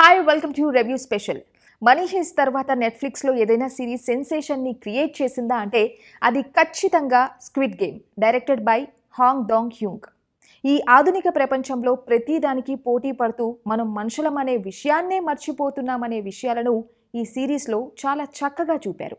Hi welcome to review special money heist తర్వాత నెట్ఫ్లిక్స్లో ఏదైనా సిరీస్ సెన్సేషన్ని క్రియేట్ చేసిందా అంటే అది ఖచ్చితంగా squid game directed by Hwang Dong Hyuk ఈ ఆధునిక ప్రపంచంలో ప్రతిదానికి పోటీ పడుతూ మనం మనుషులమనే విషయాన్నే మర్చిపోతున్నామనే విషయాలను ఈ సిరీస్లో చాలా చక్కగా చూపారు.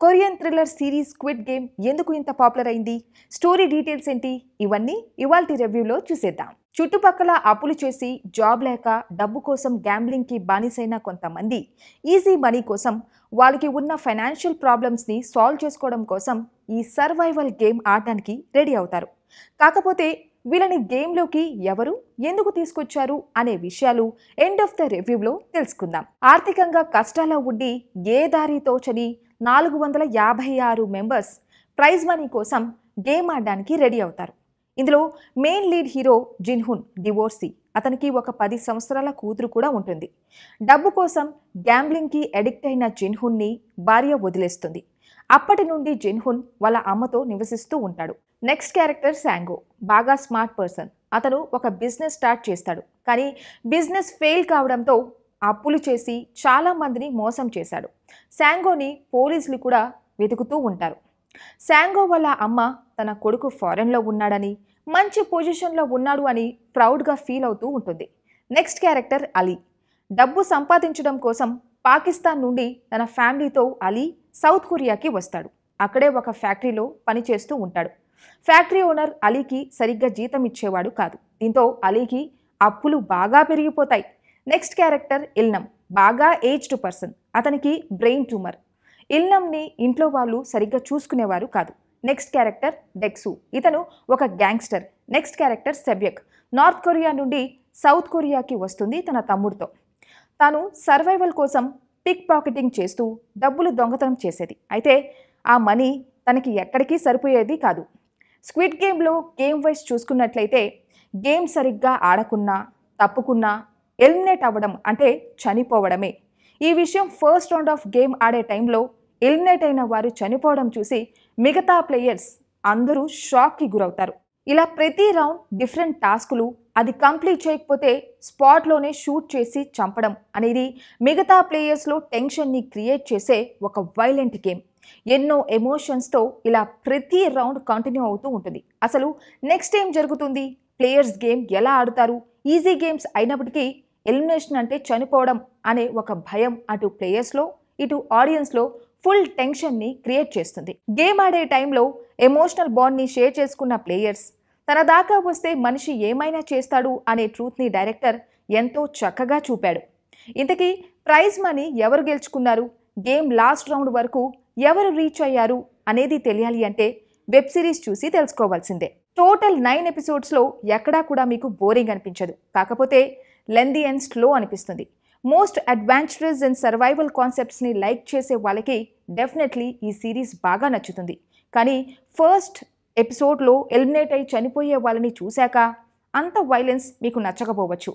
Korean thriller series squid game ఎందుకు ఇంత పాపులర్ అయింది? స్టోరీ డీటెయిల్స్ ఏంటి? ఇవన్నీ ఇవాల్టి రివ్యూలో చూసేద్దాం. చుట్టుపక్కల అప్పులు చేసి జాబ్ లేక డబ్బు కోసం గ్యాంబ్లింగ్కి బానిసైన కొంతమంది. ఈజీ మనీ కోసం వాళ్ళకి ఉన్న ఫైనాన్షియల్ ప్రాబ్లమ్స్ని సాల్వ్ చేసుకోవడం కోసం ఈ సర్వైవల్ గేమ్ ఆడడానికి రెడీ అవుతారు. కాకపోతే వీళ్ళని గేమ్లోకి ఎవరు ఎందుకు తీసుకొచ్చారు అనే విషయాలు ఎండ్ ఆఫ్ ద రివ్యూలో తెలుసుకుందాం. ఆర్థికంగా కష్టాల్లో ఉండి ఏ దారి తోచని నాలుగు వందల యాభై ఆరు మెంబర్స్ ప్రైజ్ మనీ కోసం గేమ్ ఆడడానికి రెడీ అవుతారు. ఇందులో main lead hero Gihun divorcee అతనికి ఒక పది సంవత్సరాల కూతురు కూడా ఉంటుంది. డబ్బు కోసం గ్యాంబ్లింగ్కి అడిక్ట్ అయిన జిన్హున్ని భార్య వదిలేస్తుంది. అప్పటి నుండి జిన్హున్ వాళ్ళ అమ్మతో నివసిస్తూ ఉంటాడు. నెక్స్ట్ క్యారెక్టర్ శాంగో బాగా స్మార్ట్ పర్సన్ అతను ఒక బిజినెస్ స్టార్ట్ చేస్తాడు. కానీ బిజినెస్ ఫెయిల్ కావడంతో అప్పులు చేసి చాలామందిని మోసం చేశాడు. శాంగోని పోలీసులు కూడా వెతుకుతూ ఉంటారు. శాంగో వాళ్ళ అమ్మ తన కొడుకు ఫారెన్లో ఉన్నాడని మంచి పొజిషన్లో ఉన్నాడు అని ప్రౌడ్గా ఫీల్ అవుతూ ఉంటుంది. Next character Ali. డబ్బు సంపాదించడం కోసం పాకిస్తాన్ నుండి తన ఫ్యామిలీతో అలీ సౌత్ కొరియాకి వస్తాడు. అక్కడే ఒక ఫ్యాక్టరీలో పనిచేస్తూ ఉంటాడు. ఫ్యాక్టరీ ఓనర్ అలీకి సరిగ్గా జీతం ఇచ్చేవాడు కాదు. దీంతో అలీకి అప్పులు బాగా పెరిగిపోతాయి. నెక్స్ట్ క్యారెక్టర్ ఇల్నం బాగా ఏజ్డ్ పర్సన్. అతనికి బ్రెయిన్ ట్యూమర్. ఇల్నమ్ని ఇంట్లో వాళ్ళు సరిగ్గా చూసుకునేవారు కాదు. Next character Deoksu. ఇతను ఒక gangster. Next character Saebyeok. North Korea నుండి సౌత్ కొరియాకి వస్తుంది తన తమ్ముడితో. తాను సర్వైవల్ కోసం పిక్ పాకెటింగ్ చేస్తూ డబ్బులు దొంగతనం చేసేది. అయితే ఆ మనీ తనకి ఎక్కడికి సరిపోయేది కాదు. స్క్విడ్ గేమ్లో గేమ్ వైజ్ చూసుకున్నట్లయితే గేమ్ సరిగ్గా ఆడకున్నా తప్పుకున్నా ఎలిమినేట్ అవ్వడం అంటే చనిపోవడమే. ఈ విషయం ఫస్ట్ రౌండ్ ఆఫ్ గేమ్ ఆడే టైంలో ఎలిమినేట్ అయిన వారు చనిపోవడం చూసి మిగతా ప్లేయర్స్ అందరూ షాక్కి గురవుతారు. ఇలా ప్రతి రౌండ్ డిఫరెంట్ టాస్కులు అది కంప్లీట్ చేయకపోతే స్పాట్లోనే షూట్ చేసి చంపడం అనేది మిగతా ప్లేయర్స్లో టెన్షన్ని క్రియేట్ చేసే ఒక వైలెంట్ గేమ్. ఎన్నో ఎమోషన్స్తో ఇలా ప్రతి రౌండ్ కంటిన్యూ అవుతూ ఉంటుంది. అసలు నెక్స్ట్ ఏం జరుగుతుంది? ప్లేయర్స్ గేమ్ ఎలా ఆడుతారు? ఈజీ గేమ్స్ అయినప్పటికీ ఎలిమినేషన్ అంటే చనిపోవడం అనే ఒక భయం అటు ప్లేయర్స్లో ఇటు ఆడియన్స్లో ఫుల్ టెన్షన్ని క్రియేట్ చేస్తుంది. గేమ్ ఆడే టైంలో ఎమోషనల్ బాండ్ని షేర్ చేసుకున్న ప్లేయర్స్ తన దాకా వస్తే మనిషి ఏమైనా చేస్తాడు అనే ట్రూత్ని డైరెక్టర్ ఎంతో చక్కగా చూపాడు. ఇంతకీ ప్రైజ్ మనీ ఎవరు గెలుచుకున్నారు? గేమ్ లాస్ట్ రౌండ్ వరకు ఎవరు రీచ్ అయ్యారు అనేది తెలియాలి అంటే వెబ్ సిరీస్ చూసి తెలుసుకోవాల్సిందే. టోటల్ నైన్ ఎపిసోడ్స్లో ఎక్కడా కూడా మీకు బోరింగ్ అనిపించదు. కాకపోతే లెందీ అండ్ స్లో అనిపిస్తుంది. మోస్ట్ అడ్వెంచరస్ అండ్ సర్వైవల్ కాన్సెప్ట్స్ని లైక్ చేసే వాళ్ళకి డెఫినెట్లీ ఈ సిరీస్ బాగా నచ్చుతుంది. కానీ ఫస్ట్ ఎపిసోడ్లో ఎలిమినేట్ అయి చనిపోయే వాళ్ళని చూశాక అంత వైలెన్స్ మీకు నచ్చకపోవచ్చు.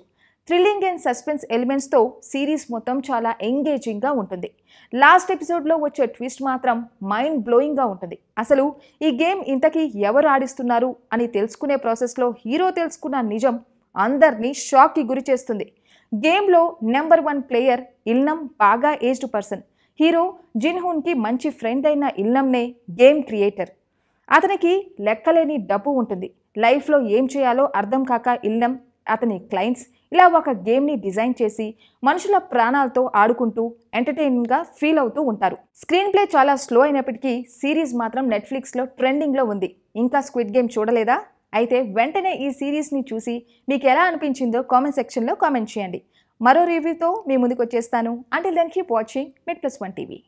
థ్రిల్లింగ్ అండ్ సస్పెన్స్ ఎలిమెంట్స్తో సిరీస్ మొత్తం చాలా ఎంగేజింగ్గా ఉంటుంది. లాస్ట్ ఎపిసోడ్లో వచ్చే ట్విస్ట్ మాత్రం మైండ్ బ్లోయింగ్గా ఉంటుంది. అసలు ఈ గేమ్ ఇంతకీ ఎవరు ఆడిస్తున్నారు అని తెలుసుకునే ప్రాసెస్లో హీరో తెలుసుకున్న నిజం అందరినీ షాక్కి గురి చేస్తుంది. గేమ్లో నెంబర్ వన్ ప్లేయర్ ఇల్నమ్ బాగా ఏజ్డ్ పర్సన్. హీరో జిన్హూన్కి మంచి ఫ్రెండ్ అయిన ఇల్నమ్నే గేమ్ క్రియేటర్. అతనికి లెక్కలేని డబ్బు ఉంటుంది. లైఫ్లో ఏం చేయాలో అర్థం కాక ఇల్నమ్ అతని క్లయింట్స్ ఇలా ఒక గేమ్ని డిజైన్ చేసి మనుషుల ప్రాణాలతో ఆడుకుంటూ ఎంటర్టైన్గా ఫీల్ అవుతూ ఉంటారు. స్క్రీన్ ప్లే చాలా స్లో అయినప్పటికీ సిరీస్ మాత్రం నెట్ఫ్లిక్స్లో ట్రెండింగ్లో ఉంది. ఇంకా స్క్విడ్ గేమ్ చూడలేదా? అయితే వెంటనే ఈ సిరీస్ని చూసి మీకు ఎలా అనిపించిందో కామెంట్ సెక్షన్లో కామెంట్ చేయండి. మరో రివ్యూతో మీ ముందుకు వచ్చేస్తాను అంటే then keep watching mid plus one TV